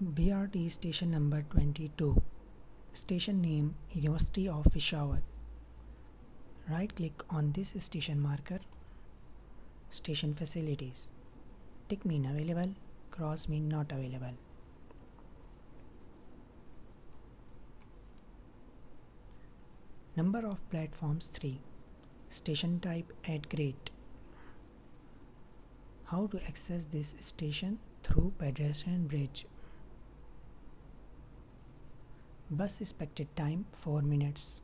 BRT station number 22 station name University of Peshawar. Right click on this station marker. Station facilities. Tick mean available cross mean not available. Number of platforms 3 station type at grade. How to access this station? Through pedestrian bridge Bus expected time 4 minutes.